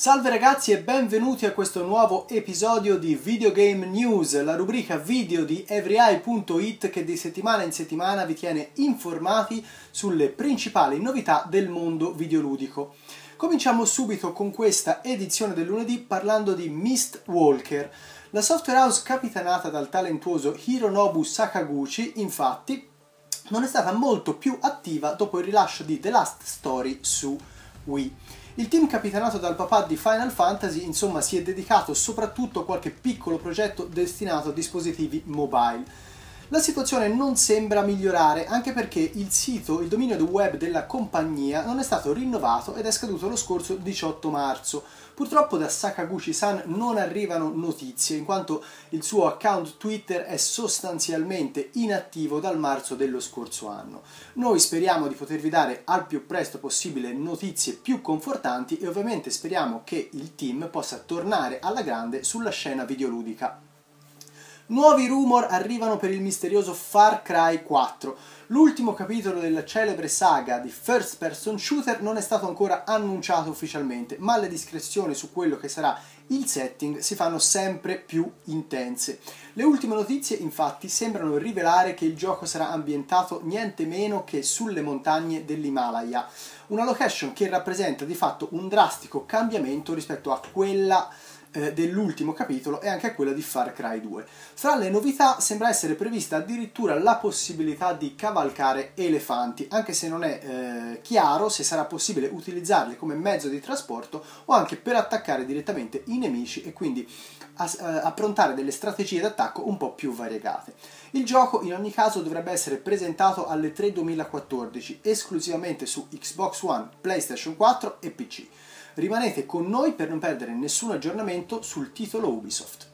Salve ragazzi e benvenuti a questo nuovo episodio di Videogame News, la rubrica video di everyeye.it che di settimana in settimana vi tiene informati sulle principali novità del mondo videoludico. Cominciamo subito con questa edizione del lunedì parlando di Mist Walker. La software house capitanata dal talentuoso Hironobu Sakaguchi, infatti, non è stata molto più attiva dopo il rilascio di The Last Story su Wii. Il team capitanato dal papà di Final Fantasy insomma si è dedicato soprattutto a qualche piccolo progetto destinato a dispositivi mobile. La situazione non sembra migliorare anche perché il sito, il dominio web della compagnia non è stato rinnovato ed è scaduto lo scorso 18 marzo. Purtroppo da Sakaguchi-san non arrivano notizie in quanto il suo account Twitter è sostanzialmente inattivo dal marzo dello scorso anno. Noi speriamo di potervi dare al più presto possibile notizie più confortanti e ovviamente speriamo che il team possa tornare alla grande sulla scena videoludica. Nuovi rumor arrivano per il misterioso Far Cry 4. L'ultimo capitolo della celebre saga di first person shooter non è stato ancora annunciato ufficialmente, ma le discrezioni su quello che sarà il setting si fanno sempre più intense. Le ultime notizie infatti sembrano rivelare che il gioco sarà ambientato niente meno che sulle montagne dell'Himalaya, una location che rappresenta di fatto un drastico cambiamento rispetto a quella eh, dell'ultimo capitolo e anche a quella di Far Cry 2. Fra le novità sembra essere prevista addirittura la possibilità di cavalcare elefanti, anche se non è eh, chiaro se sarà possibile utilizzarli come mezzo di trasporto o anche per attaccare direttamente i nemici e quindi as- eh, approntare delle strategie d'attacco un po' più variegate. Il gioco in ogni caso dovrebbe essere presentato alle 3 2014 esclusivamente su Xbox One, PlayStation 4 e PC. Rimanete con noi per non perdere nessun aggiornamento sul titolo Ubisoft.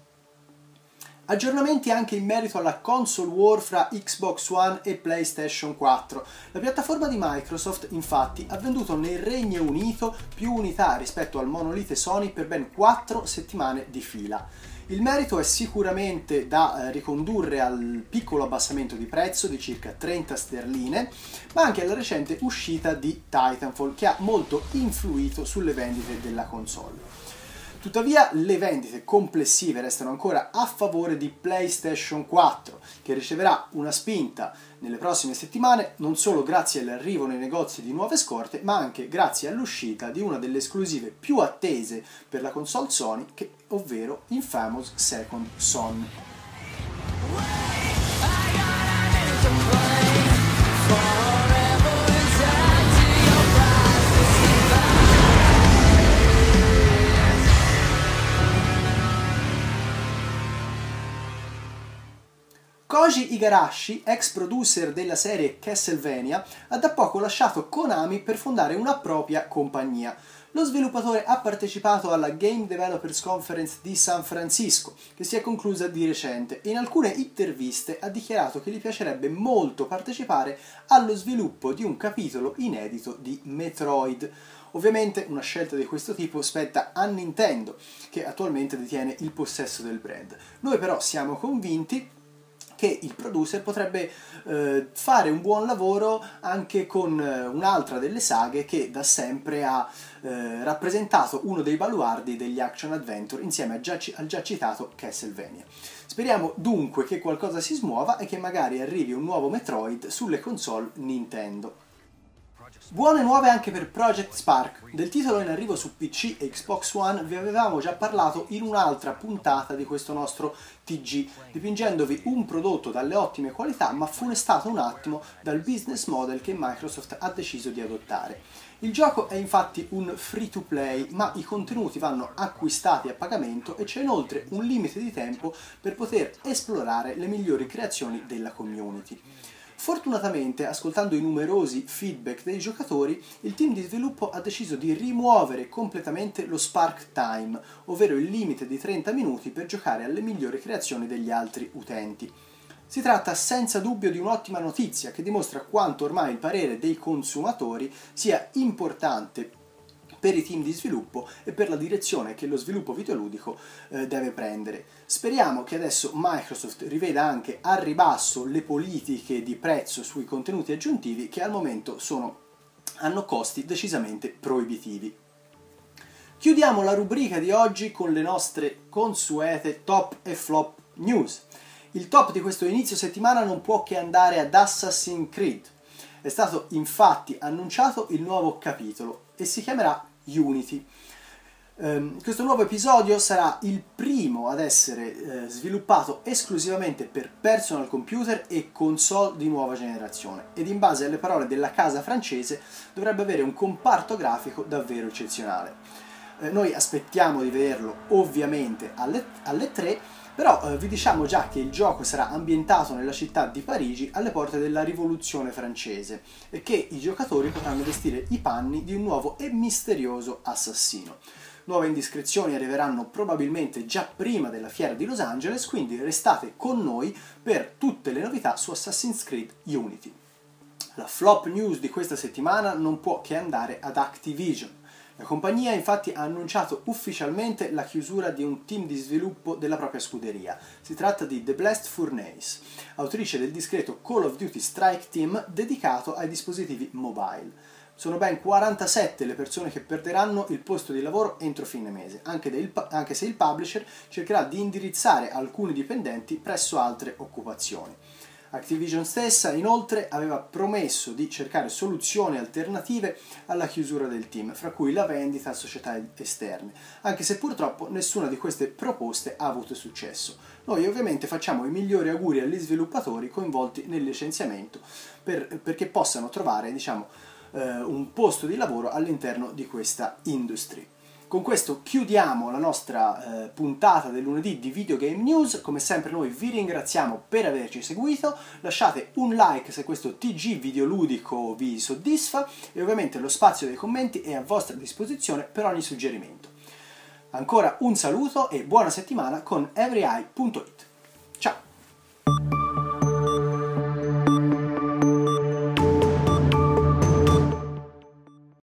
Aggiornamenti anche in merito alla console war fra Xbox One e PlayStation 4. La piattaforma di Microsoft infatti ha venduto nel Regno Unito più unità rispetto al monolite Sony per ben 4 settimane di fila. Il merito è sicuramente da eh, ricondurre al piccolo abbassamento di prezzo di circa 30 sterline, ma anche alla recente uscita di Titanfall che ha molto influito sulle vendite della console. Tuttavia le vendite complessive restano ancora a favore di PlayStation 4, che riceverà una spinta nelle prossime settimane non solo grazie all'arrivo nei negozi di nuove scorte, ma anche grazie all'uscita di una delle esclusive più attese per la console Sony, che, ovvero Infamous Second Son. Koji Igarashi, ex producer della serie Castlevania, ha da poco lasciato Konami per fondare una propria compagnia. Lo sviluppatore ha partecipato alla Game Developers Conference di San Francisco, che si è conclusa di recente, e in alcune interviste ha dichiarato che gli piacerebbe molto partecipare allo sviluppo di un capitolo inedito di Metroid. Ovviamente una scelta di questo tipo spetta a Nintendo, che attualmente detiene il possesso del brand. Noi però siamo convinti che il producer potrebbe eh, fare un buon lavoro anche con eh, un'altra delle saghe che da sempre ha eh, rappresentato uno dei baluardi degli action adventure insieme già, al già citato Castlevania. Speriamo dunque che qualcosa si smuova e che magari arrivi un nuovo Metroid sulle console Nintendo. Buone nuove anche per Project Spark. Del titolo in arrivo su PC e Xbox One vi avevamo già parlato in un'altra puntata di questo nostro TG, dipingendovi un prodotto dalle ottime qualità ma funestato un attimo dal business model che Microsoft ha deciso di adottare. Il gioco è infatti un free to play, ma i contenuti vanno acquistati a pagamento e c'è inoltre un limite di tempo per poter esplorare le migliori creazioni della community. Fortunatamente, ascoltando i numerosi feedback dei giocatori, il team di sviluppo ha deciso di rimuovere completamente lo Spark Time, ovvero il limite di 30 minuti per giocare alle migliori creazioni degli altri utenti. Si tratta senza dubbio di un'ottima notizia che dimostra quanto ormai il parere dei consumatori sia importante per i team di sviluppo e per la direzione che lo sviluppo videoludico eh, deve prendere. Speriamo che adesso Microsoft riveda anche a ribasso le politiche di prezzo sui contenuti aggiuntivi che al momento sono, hanno costi decisamente proibitivi. Chiudiamo la rubrica di oggi con le nostre consuete top e flop news. Il top di questo inizio settimana non può che andare ad Assassin's Creed. È stato infatti annunciato il nuovo capitolo e si chiamerà Unity. Um, questo nuovo episodio sarà il primo ad essere eh, sviluppato esclusivamente per personal computer e console di nuova generazione ed in base alle parole della casa francese dovrebbe avere un comparto grafico davvero eccezionale. Eh, noi aspettiamo di vederlo ovviamente alle, alle 3, però eh, vi diciamo già che il gioco sarà ambientato nella città di Parigi alle porte della rivoluzione francese e che i giocatori potranno vestire i panni di un nuovo e misterioso assassino. Nuove indiscrezioni arriveranno probabilmente già prima della fiera di Los Angeles, quindi restate con noi per tutte le novità su Assassin's Creed Unity. La flop news di questa settimana non può che andare ad Activision. La compagnia infatti ha annunciato ufficialmente la chiusura di un team di sviluppo della propria scuderia. Si tratta di The Blessed Furnace, autrice del discreto Call of Duty Strike Team dedicato ai dispositivi mobile. Sono ben 47 le persone che perderanno il posto di lavoro entro fine mese, anche, del, anche se il publisher cercherà di indirizzare alcuni dipendenti presso altre occupazioni. Activision stessa inoltre aveva promesso di cercare soluzioni alternative alla chiusura del team, fra cui la vendita a società esterne, anche se purtroppo nessuna di queste proposte ha avuto successo. Noi ovviamente facciamo i migliori auguri agli sviluppatori coinvolti nel licenziamento per, perché possano trovare diciamo, eh, un posto di lavoro all'interno di questa industry. Con questo chiudiamo la nostra eh, puntata del lunedì di Video Game News. Come sempre noi vi ringraziamo per averci seguito. Lasciate un like se questo TG videoludico vi soddisfa e ovviamente lo spazio dei commenti è a vostra disposizione per ogni suggerimento. Ancora un saluto e buona settimana con everyeye.it.